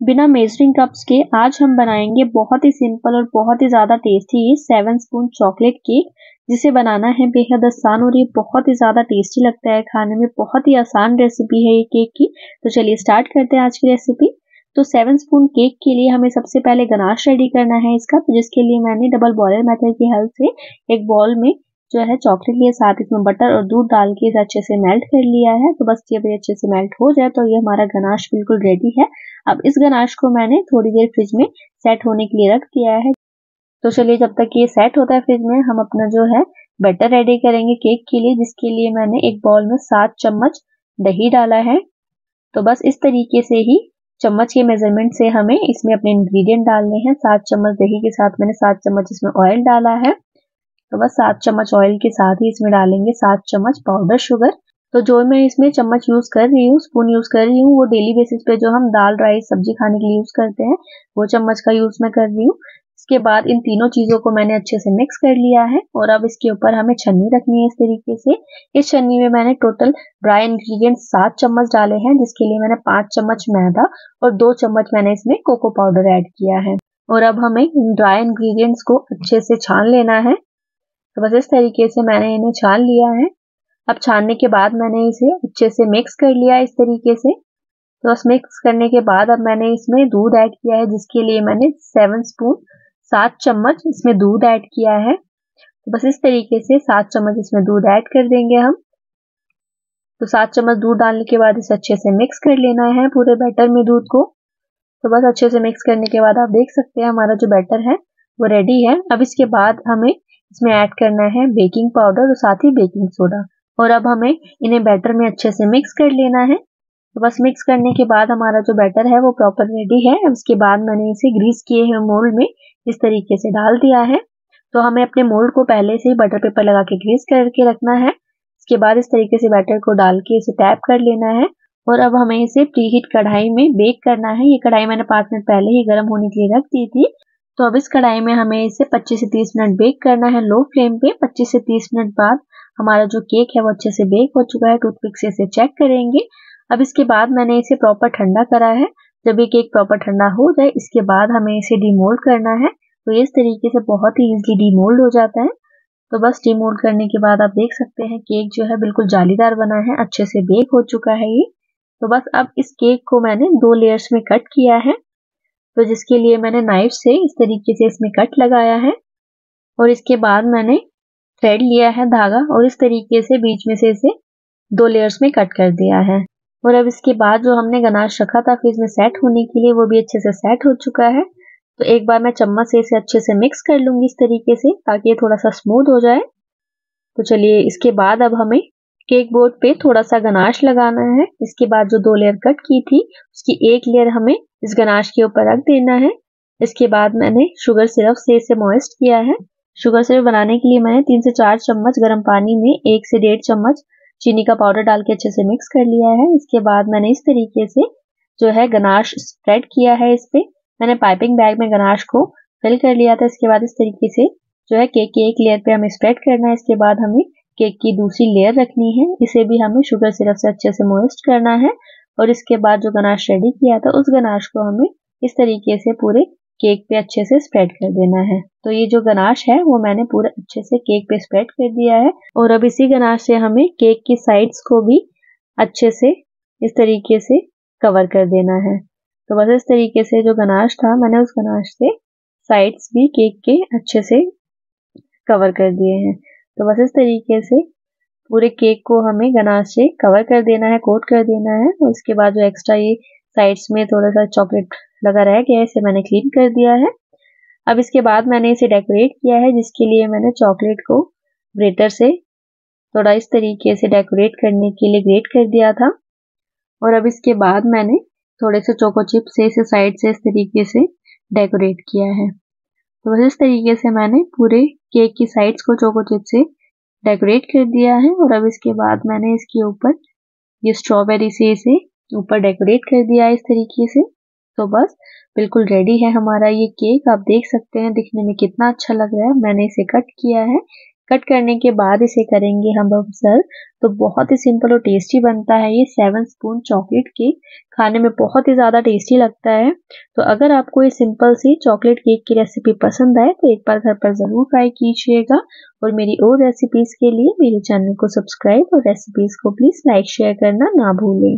बिना measuring cups के आज हम बनाएँगे बहुत ही सिंपल और बहुत ही ज़्यादा टेस्टी ये सेवन स्पून चॉकलेट केक जिसे बनाना है। बेहद आसान और ये बहुत ही ज़्यादा टेस्टी लगता है। खाने में बहुत ही आसान रेसिपी है ये केक की। तो चलिए स्टार्ट करते हैं आज की रेसिपी तो सेवन स्पून केक के लिए हमें सबसे पहले गनाश रेडी करना है इसका। तो जिसके लिए मैंने डबल बॉयलर मेथड की हेल्प से एक बॉल में जो है चॉकलेट के साथ इसमें बटर और दूध डाल के इसे अच्छे से मेल्ट कर लिया है। तो बस ये अच्छे से मेल्ट हो जाए तो ये हमारा गनाश बिल्कुल रेडी है। अब इस गनाश को मैंने थोड़ी देर फ्रिज में सेट होने के लिए रख दिया है। तो चलिए जब तक ये सेट होता है फ्रिज में, हम अपना जो है बैटर रेडी करेंगे केक के लिए, जिसके लिए मैंने एक बॉल में सात चम्मच दही डाला है। तो बस इस तरीके से ही चम्मच के मेज़रमेंट से हमें इसमें अपने इंग्रेडिएंट डालने हैं। सात चम्मच दही के साथ मैंने सात चम्मच इसमें ऑयल डाला है। तो बस सात चम्मच ऑयल के साथ ही इसमें डालेंगे सात चम्मच पाउडर शुगर तो जो मैं इसमें चम्मच यूज़ कर रही हूँ स्पून यूज़ कर रही हूँ, वो डेली बेसिस पे जो हम दाल राइस सब्ज़ी खाने के लिए यूज़ करते हैं, वो चम्मच का यूज़ मैं कर रही हूँ। इसके बाद इन तीनों चीज़ों को मैंने अच्छे से मिक्स कर लिया है और अब इसके ऊपर हमें छन्नी रखनी है इस तरीके से। इस छन्नी में मैंने टोटल ड्राई इंग्रेडिएंट सात चम्मच डाले हैं, जिसके लिए मैंने पाँच चम्मच मैदा और दो चम्मच मैंने इसमें कोको पाउडर ऐड किया है। और अब हमें इन ड्राई इंग्रेडिएंट्स को अच्छे से छान लेना है। तो बस इस तरीके से मैंने इन्हें छान लिया है। अब छानने के बाद मैंने इसे अच्छे से मिक्स कर लिया इस तरीके से। तो बस मिक्स करने के बाद अब मैंने इसमें दूध ऐड किया है, जिसके लिए मैंने सेवन स्पून सात चम्मच इसमें दूध ऐड किया है। तो बस इस तरीके से सात चम्मच इसमें दूध ऐड कर देंगे हम। तो सात चम्मच दूध डालने के बाद इसे अच्छे से मिक्स कर लेना है पूरे बैटर में दूध को। तो बस अच्छे से मिक्स करने के बाद आप देख सकते हैं हमारा जो बैटर है, वो रेडी है। अब इसके बाद हमें इसमें ऐड करना है बेकिंग पाउडर और साथ ही बेकिंग सोडा और अब हमें इन्हें बैटर में अच्छे से मिक्स कर लेना है। तो बस मिक्स करने के बाद हमारा जो बैटर है वो प्रॉपर रेडी है। उसके बाद मैंने इसे ग्रीस किए हुए मोल्ड में इस तरीके से डाल दिया है। तो हमें अपने मोल्ड को पहले से ही बटर पेपर लगा के ग्रीस करके रखना है। इसके बाद इस तरीके से बैटर को डाल के इसे टैप कर लेना है। और अब हमें इसे प्री हीट कढ़ाई में बेक करना है। ये कढ़ाई मैंने पाँच मिनट पहले ही गर्म होने के लिए रख दी थी। तो अब इस कढ़ाई में हमें इसे 25 से 30 मिनट बेक करना है लो फ्लेम पे। 25 से 30 मिनट बाद हमारा जो केक है वो अच्छे से बेक हो चुका है टूथपिक से इसे चेक करेंगे। अब इसके बाद मैंने इसे प्रॉपर ठंडा करा है। जब ये केक प्रॉपर ठंडा हो जाए, इसके बाद हमें इसे डीमोल्ड करना है। तो इस तरीके से बहुत ही ईजिली डीमोल्ड हो जाता है। तो बस डीमोल्ड करने के बाद आप देख सकते हैं केक जो है बिल्कुल जालीदार बना है, अच्छे से बेक हो चुका है ये। तो बस अब इस केक को मैंने दो लेयर्स में कट किया है। तो जिसके लिए मैंने नाइफ से इस तरीके से इसमें कट लगाया है। और इसके बाद मैंने थ्रेड लिया है धागा और इस तरीके से बीच में से इसे दो लेयर्स में कट कर दिया है। और अब इसके बाद जो हमने गनाश रखा था फिर इसमें सेट होने के लिए वो भी अच्छे से सेट हो चुका है। तो एक बार मैं चम्मच से इसे अच्छे से मिक्स कर लूँगी इस तरीके से ताकि ये थोड़ा सा स्मूथ हो जाए। तो चलिए इसके बाद अब हमें केक बोर्ड पे थोड़ा सा गनाश लगाना है। इसके बाद जो दो लेयर कट की थी, उसकी एक लेयर हमें इस गनाश के ऊपर रख देना है। इसके बाद मैंने शुगर सिरप से इसे मॉइस्ट किया है। शुगर सिरप बनाने के लिए मैंने तीन से चार चम्मच गर्म पानी में एक से डेढ़ चम्मच चीनी का पाउडर डाल के अच्छे से मिक्स कर लिया है। इसके बाद मैंने इस तरीके से जो है गनाश स्प्रेड किया है इस पे। मैंने पाइपिंग बैग में गनाश को फिल कर लिया था। इसके बाद इस तरीके से जो है केक के एक लेयर पे हमें स्प्रेड करना है। इसके बाद हमें केक की दूसरी लेयर रखनी है। इसे भी हमें शुगर सिरप से अच्छे से मोइस्ट करना है। और इसके बाद जो गनाश रेडी किया था, उस गनाश को हमें इस तरीके से पूरे केक पे अच्छे से स्प्रेड कर देना है। तो ये जो गनाश है, वो मैंने पूरे अच्छे से केक पे स्प्रेड कर दिया है। और अब इसी गनाश से हमें केक की साइड्स को भी अच्छे से इस तरीके से कवर कर देना है। तो बस इस तरीके से जो गनाश था, मैंने उस गनाश से साइड्स भी केक के अच्छे से कवर कर दिए हैं। तो बस इस तरीके से पूरे केक को हमें गनाश से कवर कर देना है कोट कर देना है। उसके बाद जो एक्स्ट्रा ये साइड्स में थोड़ा सा चॉकलेट लगा रह गया इसे मैंने क्लीन कर दिया है। अब इसके बाद मैंने इसे डेकोरेट किया है, जिसके लिए मैंने चॉकलेट को ग्रेटर से थोड़ा इस तरीके से डेकोरेट करने के लिए ग्रेट कर दिया था। और अब इसके बाद मैंने थोड़े से चोको चिप से, इसे साइड से इस तरीके से डेकोरेट किया है। तो इस तरीके से मैंने पूरे केक की साइड्स को चोको चिप से डेकोरेट कर दिया है। और अब इसके बाद मैंने इसके ऊपर ये स्ट्रॉबेरी से इसे ऊपर डेकोरेट कर दिया है इस तरीके से। तो बस, बिल्कुल रेडी है हमारा ये केक आप देख सकते हैं, दिखने में कितना अच्छा लग रहा है। मैंने इसे कट किया है। कट करने के बाद इसे करेंगे हम ऑब्ज़र्व तो बहुत ही सिंपल और टेस्टी बनता है ये सेवन स्पून चॉकलेट केक खाने में बहुत ही ज़्यादा टेस्टी लगता है। तो अगर आपको ये सिंपल सी चॉकलेट केक की रेसिपी पसंद आए तो एक बार घर पर ज़रूर ट्राई कीजिएगा। और मेरी और रेसिपीज़ के लिए मेरे चैनल को सब्सक्राइब और रेसिपीज़ को प्लीज़ लाइक शेयर करना ना भूलें।